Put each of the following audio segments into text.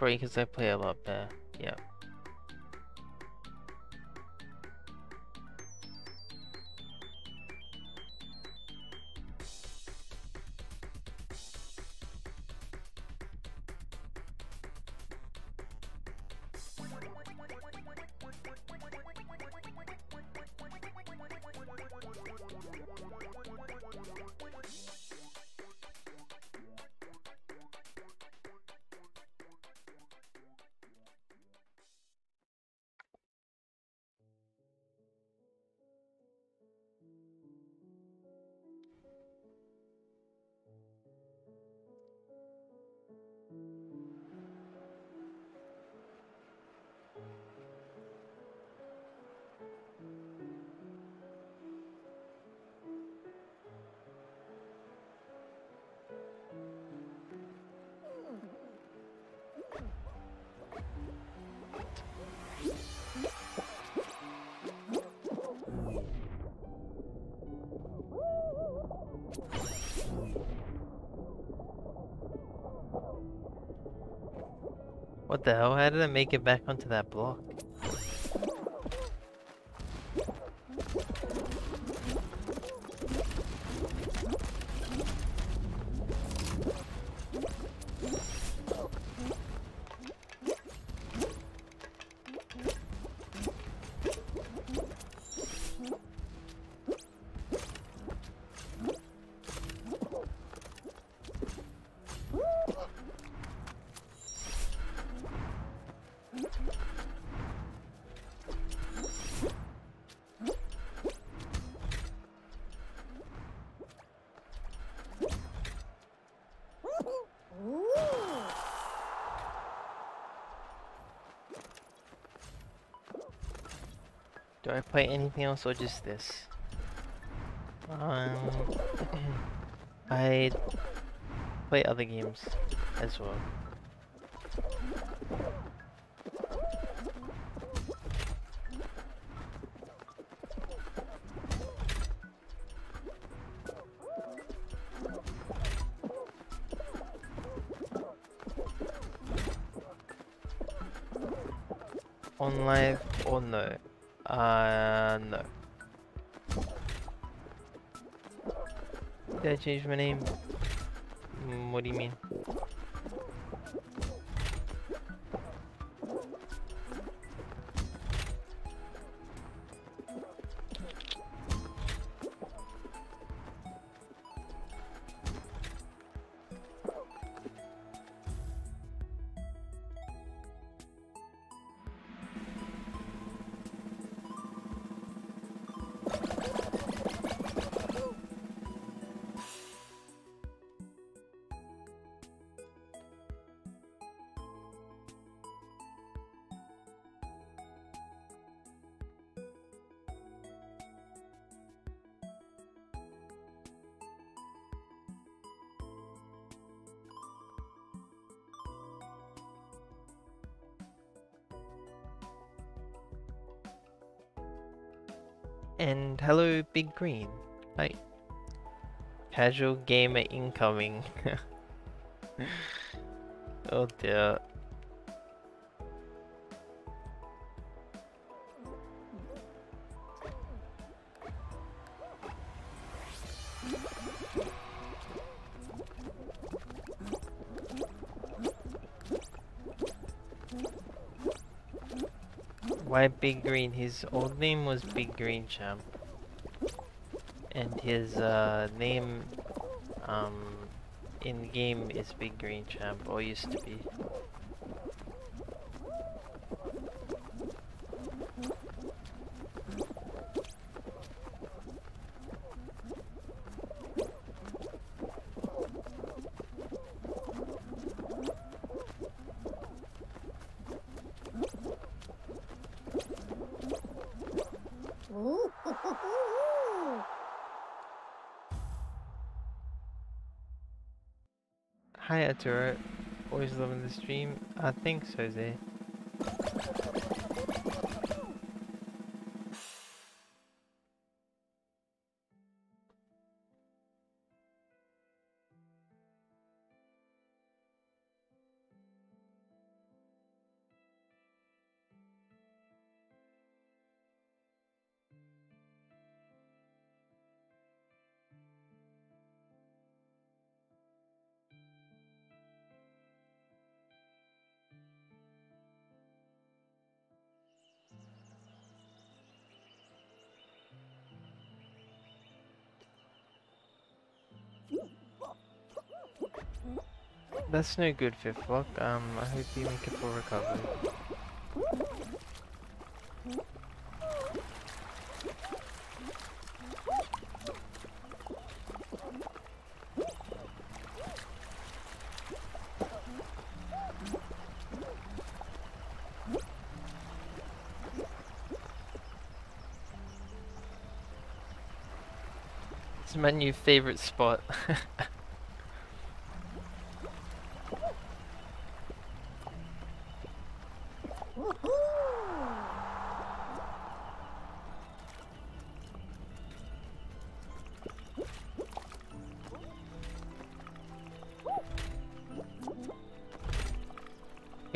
Because I play a lot better. What the hell? How did I make it back onto that block? Do I play anything else or just this? Um, I play other games as well. On live or no? Uh, no. Did I change my name? Mm, what do you mean? And hello, Big Green. Hi. Casual gamer incoming. oh dear. Why Big Green? His old name was Big Green Champ. And his uh, name um, in game is Big Green Champ, or used to be. Hi Arturo, always loving the stream. Uh, thanks Jose. That's no good, Fifth Block. Um, I hope you make a full recovery. It's my new favorite spot.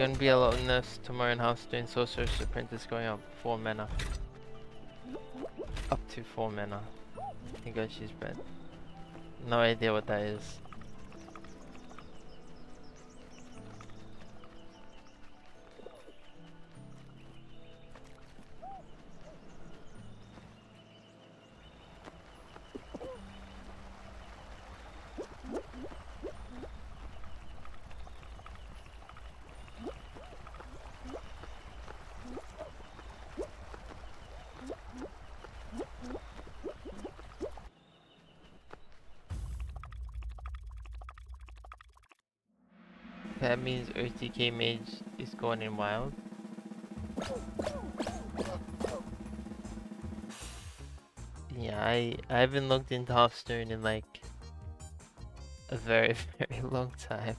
Gonna be a lot of nerfs tomorrow in house doing Sorcerer's Apprentice going up 4 mana. Up to 4 mana. Higoshi's bread. No idea what that is. That means OTK Mage is going in wild. Yeah, I, I haven't looked into Hearthstone in like a very, very long time.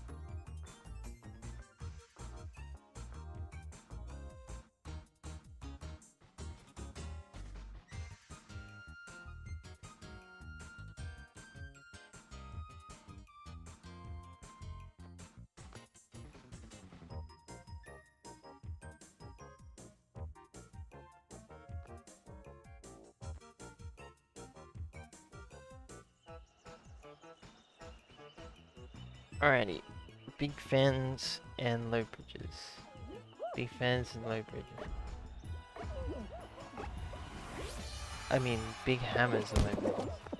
Alrighty, big fans and low bridges. Big fans and low bridges. I mean, big hammers and low bridges.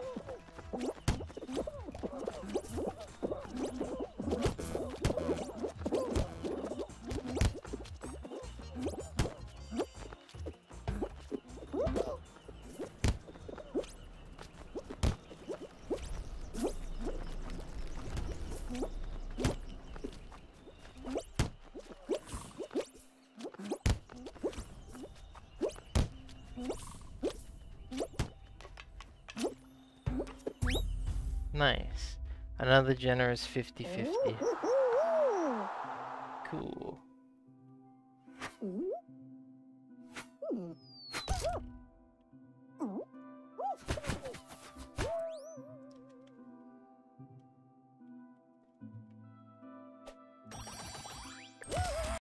Nice. Another generous 50-50. Cool. Ooh.